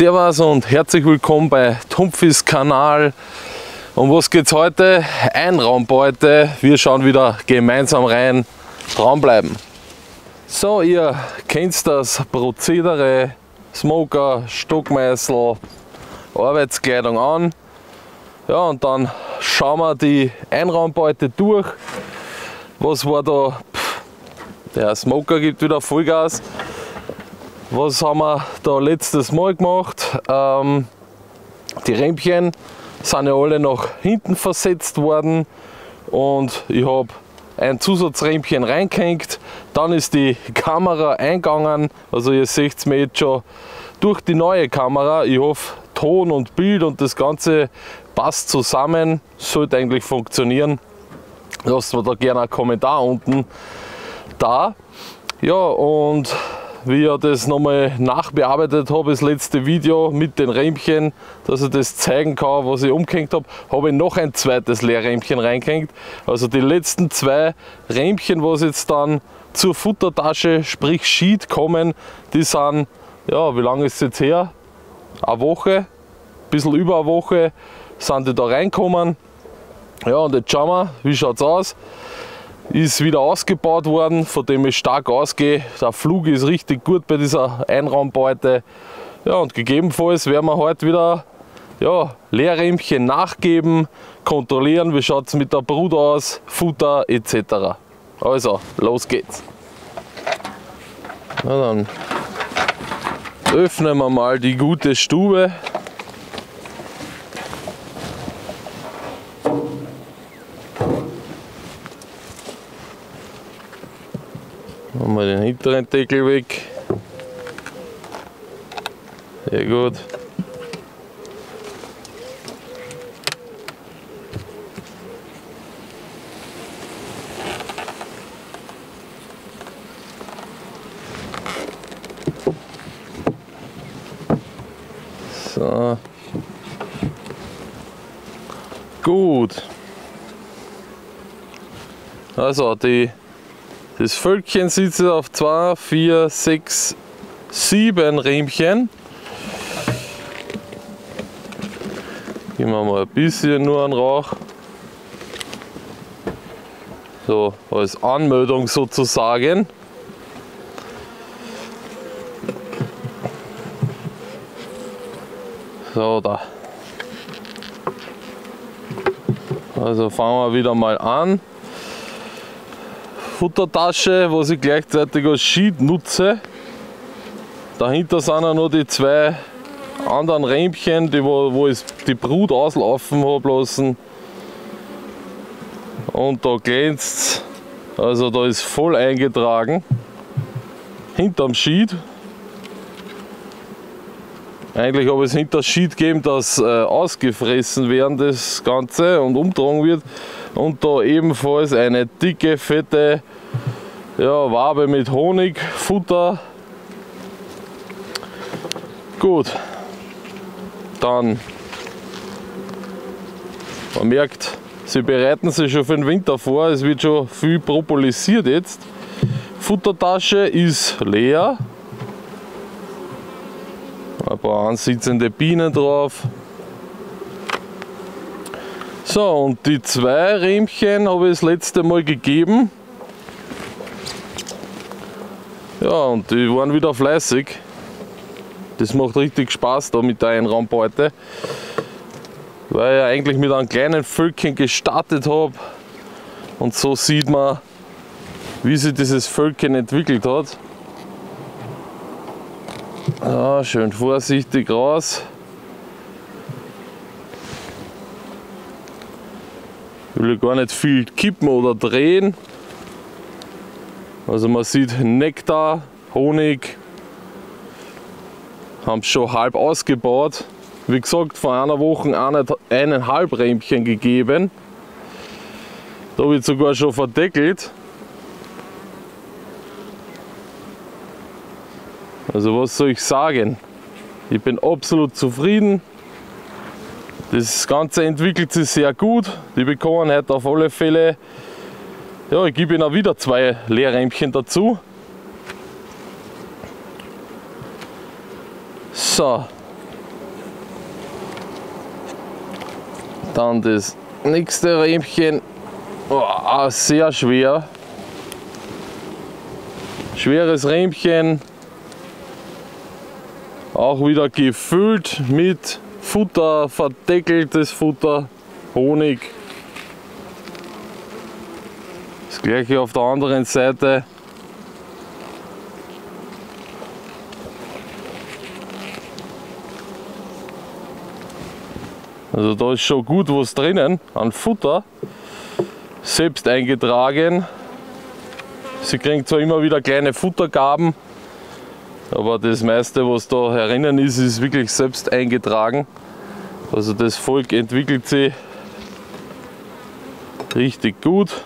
Servus und herzlich willkommen bei Tumpfis Kanal. Um was geht's heute? Einraumbeute. Wir schauen wieder gemeinsam rein. Dranbleiben. So, ihr kennt das Prozedere. Smoker, Stockmeißel, Arbeitskleidung an. Ja, und dann schauen wir die Einraumbeute durch. Was war da? Pff, der Smoker gibt wieder Vollgas. Was haben wir da letztes Mal gemacht? Ähm, die Rämpchen sind ja alle nach hinten versetzt worden und ich habe ein Zusatzrämpchen reingehängt. Dann ist die Kamera eingegangen, also ihr seht es mir jetzt schon durch die neue Kamera. Ich hoffe, Ton und Bild und das Ganze passt zusammen, sollte eigentlich funktionieren. Lasst mir da gerne einen Kommentar unten da. Ja, und wie ich das nochmal nachbearbeitet habe, das letzte Video mit den Rämpchen, dass ich das zeigen kann, was ich umgehängt habe, habe ich noch ein zweites Leerrämpchen reingehängt. Also die letzten zwei Rämpchen, was jetzt dann zur Futtertasche, sprich Sheet kommen, die sind, ja, wie lange ist es jetzt her? Eine Woche, ein bisschen über eine Woche sind die da reinkommen. Ja, und jetzt schauen wir, wie schaut es aus ist wieder ausgebaut worden, von dem ich stark ausgehe. Der Flug ist richtig gut bei dieser Einraumbeute. Ja, und gegebenenfalls werden wir heute wieder ja, Leerrämpchen nachgeben, kontrollieren, wie schaut es mit der Brut aus, Futter etc. Also, los geht's. Na dann öffnen wir mal die gute Stube. Machen wir den hinteren Deckel weg. Sehr gut. So. Gut. Also die das Völkchen sitzt auf 2, 4, 6, 7 Riemchen. Geben wir mal ein bisschen nur an Rauch. So als Anmeldung sozusagen. So, da. Also fangen wir wieder mal an. Futtertasche, was ich gleichzeitig als Sheet nutze. Dahinter sind auch noch die zwei anderen Rämpchen, die, wo, wo ich die Brut auslaufen habe lassen. Und da glänzt also da ist voll eingetragen. Hinterm Sheet. Eigentlich habe es hinter das Sheet gegeben, dass äh, ausgefressen werden das Ganze und umtragen wird. Und da ebenfalls eine dicke, fette ja, Wabe mit Honig, Futter. Gut, dann, man merkt, sie bereiten sich schon für den Winter vor, es wird schon viel propolisiert jetzt. Futtertasche ist leer, ein paar ansitzende Bienen drauf. So, und die zwei Riemchen habe ich das letzte Mal gegeben. Ja, und die waren wieder fleißig. Das macht richtig Spaß da mit der Einraumbeute. Weil ich eigentlich mit einem kleinen Völkchen gestartet habe. Und so sieht man, wie sich dieses Völkchen entwickelt hat. Ja, schön vorsichtig raus. Ich will gar nicht viel kippen oder drehen. Also man sieht Nektar, Honig, haben schon halb ausgebaut. Wie gesagt, vor einer Woche eineinhalb Rämpchen gegeben. Da wird sogar schon verdeckelt. Also was soll ich sagen? Ich bin absolut zufrieden. Das Ganze entwickelt sich sehr gut. Die bekommen heute auf alle Fälle, ja, ich gebe ihnen auch wieder zwei Leerrämpchen dazu. So. Dann das nächste Rämpchen. Oh, sehr schwer. Schweres Rämpchen. Auch wieder gefüllt mit Futter, verdeckeltes Futter, Honig. Das gleiche auf der anderen Seite. Also da ist schon gut was drinnen an Futter, selbst eingetragen. Sie kriegen zwar immer wieder kleine Futtergaben, aber das meiste was da herinnen ist, ist wirklich selbst eingetragen. Also das Volk entwickelt sich richtig gut.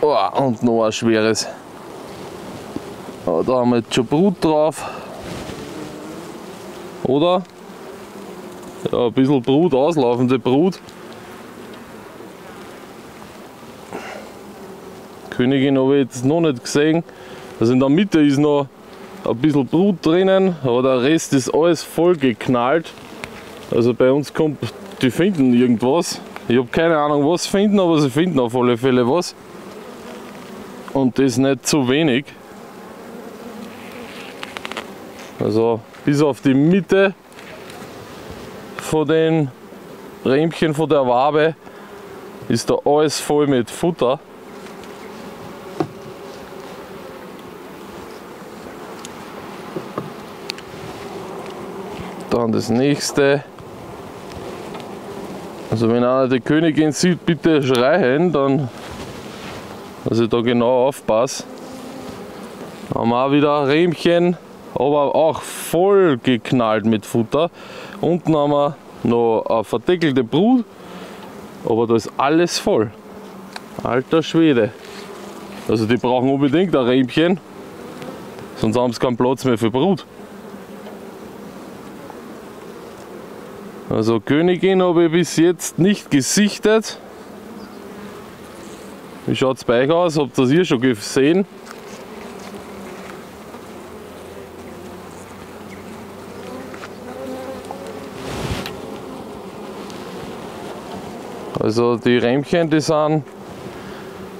Oh, und noch ein schweres. Oh, da haben wir jetzt schon Brut drauf. Oder? Ja, ein bisschen Brut, auslaufende Brut. Königin habe ich jetzt noch nicht gesehen. Also in der Mitte ist noch ein bisschen Brut drinnen, aber der Rest ist alles voll geknallt. Also bei uns kommt, die finden irgendwas. Ich habe keine Ahnung was finden, aber sie finden auf alle Fälle was. Und das nicht zu wenig. Also bis auf die Mitte von den Rähmchen von der Wabe ist da alles voll mit Futter. Dann das nächste. Also wenn einer die Königin sieht, bitte schreien, dann dass ich da genau aufpasse. Dann haben wir auch wieder Rähmchen aber auch voll geknallt mit Futter. Unten haben wir noch eine verdeckelte Brut, aber da ist alles voll. Alter Schwede. Also die brauchen unbedingt ein Rähmchen, sonst haben sie keinen Platz mehr für Brut. Also Königin habe ich bis jetzt nicht gesichtet. Wie schaut es bei euch aus? Habt ihr das hier schon gesehen? Also die Rämmchen, die sind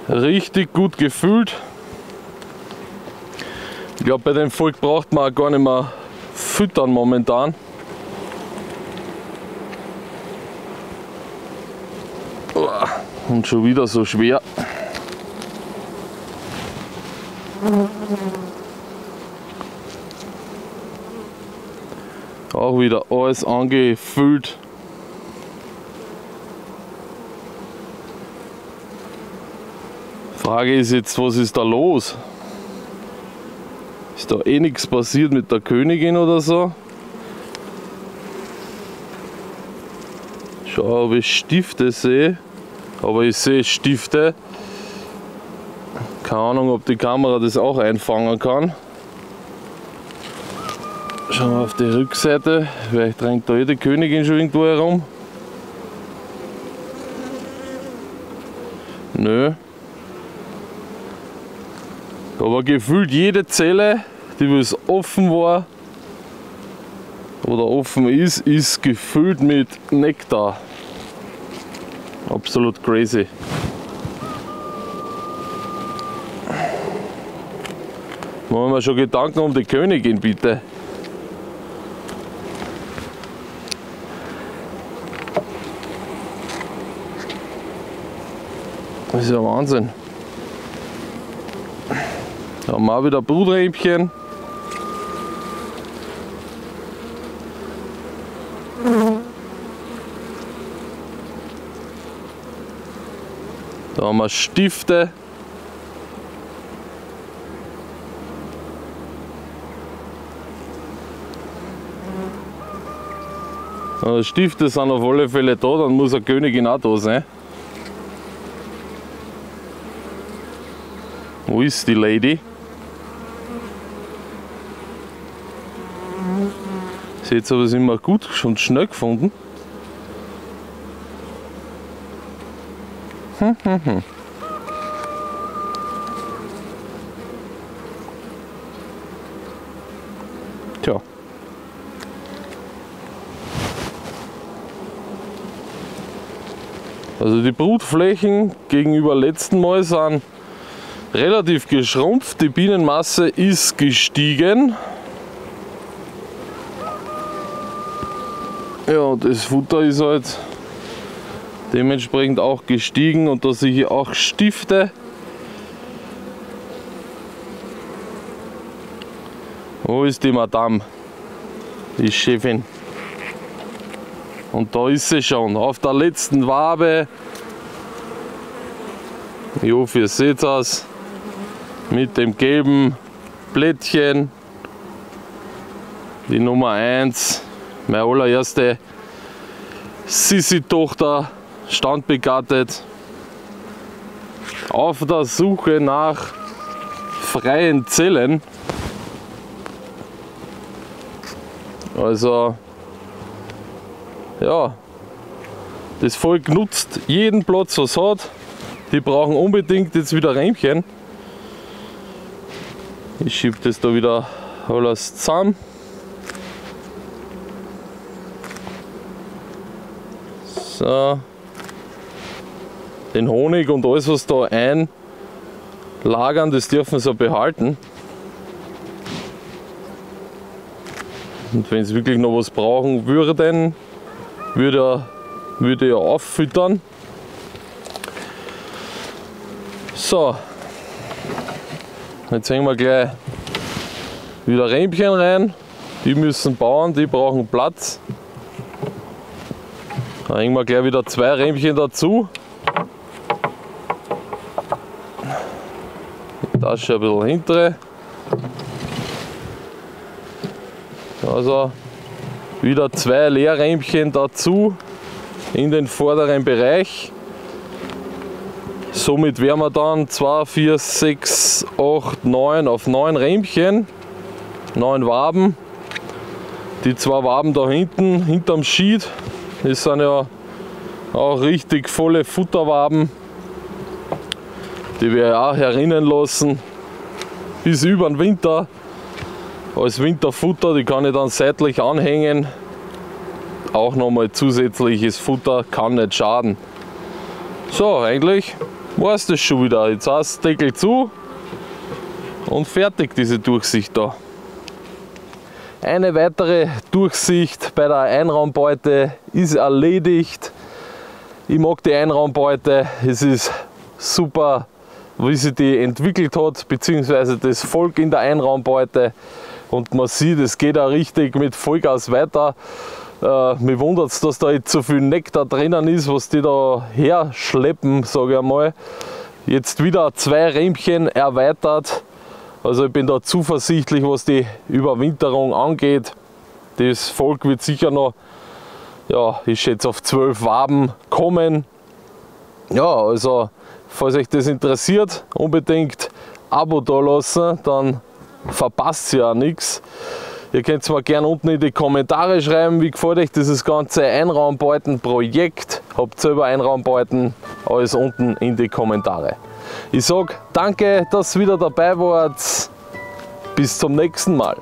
richtig gut gefüllt. Ich glaube, bei dem Volk braucht man auch gar nicht mehr füttern momentan. Und schon wieder so schwer. Auch wieder alles angefüllt. Frage ist jetzt, was ist da los? Da eh nichts passiert mit der Königin oder so? Schau, ob ich Stifte sehe. Aber ich sehe Stifte. Keine Ahnung, ob die Kamera das auch einfangen kann. Schauen wir auf die Rückseite. Vielleicht drängt da eh die Königin schon irgendwo herum. Nö. Aber gefühlt jede Zelle, die bis offen war oder offen ist, ist gefüllt mit Nektar. Absolut crazy. Machen wir schon Gedanken um die Königin bitte. Das ist ja Wahnsinn. Da haben wir auch wieder Bruträbchen. Da haben wir Stifte. Also Stifte sind auf alle Fälle da, dann muss eine Königin auch da sein. Wo ist die Lady? Sie hat es aber immer gut und schnell gefunden. Hm, hm, hm. Tja. Also die Brutflächen gegenüber letzten Mal sind relativ geschrumpft, die Bienenmasse ist gestiegen. Ja, das Futter ist halt dementsprechend auch gestiegen und da sehe ich auch Stifte. Wo ist die Madame? Die Chefin. Und da ist sie schon, auf der letzten Wabe. Ich hoffe, ihr seht das. Mit dem gelben Blättchen. Die Nummer 1. Meine allererste Sissi-Tochter standbegattet. Auf der Suche nach freien Zellen. Also ja, das Volk nutzt jeden Platz, was hat. Die brauchen unbedingt jetzt wieder Rähmchen. Ich schiebe das da wieder alles zusammen. So. Den Honig und alles, was da einlagern, das dürfen sie behalten. Und wenn sie wirklich noch was brauchen würden, würde, würde er auffüttern. So, jetzt hängen wir gleich wieder Rämpchen rein. Die müssen bauen, die brauchen Platz. Dann hängen wir gleich wieder zwei Rämpchen dazu. Tasche ein bisschen hintere. Also wieder zwei Leerrähmchen dazu in den vorderen Bereich. Somit wären wir dann 2, 4, 6, 8, 9 auf 9 Rähmchen, 9 Waben. Die zwei Waben da hinten, hinterm Schied, das sind ja auch richtig volle Futterwaben. Die werde ich auch herinnen lassen bis über den Winter als Winterfutter, die kann ich dann seitlich anhängen. Auch nochmal zusätzliches Futter, kann nicht schaden. So, eigentlich war es das schon wieder. Jetzt heißt Deckel zu und fertig diese Durchsicht da. Eine weitere Durchsicht bei der Einraumbeute ist erledigt. Ich mag die Einraumbeute, es ist super, wie sie die entwickelt hat, beziehungsweise das Volk in der Einraumbeute und man sieht, es geht auch richtig mit Vollgas weiter. Äh, mich wundert es, dass da jetzt so viel Nektar drinnen ist, was die da her schleppen, sage ich einmal. Jetzt wieder zwei Rähmchen erweitert. Also ich bin da zuversichtlich, was die Überwinterung angeht. Das Volk wird sicher noch, ja, ich schätze auf zwölf Waben kommen. Ja, also falls euch das interessiert, unbedingt Abo da lassen, dann verpasst ihr ja nichts. Ihr könnt mir gerne unten in die Kommentare schreiben, wie gefällt euch dieses ganze Einraumbeuten-Projekt. Habt selber Einraumbeuten, alles unten in die Kommentare. Ich sage danke, dass ihr wieder dabei wart. Bis zum nächsten Mal.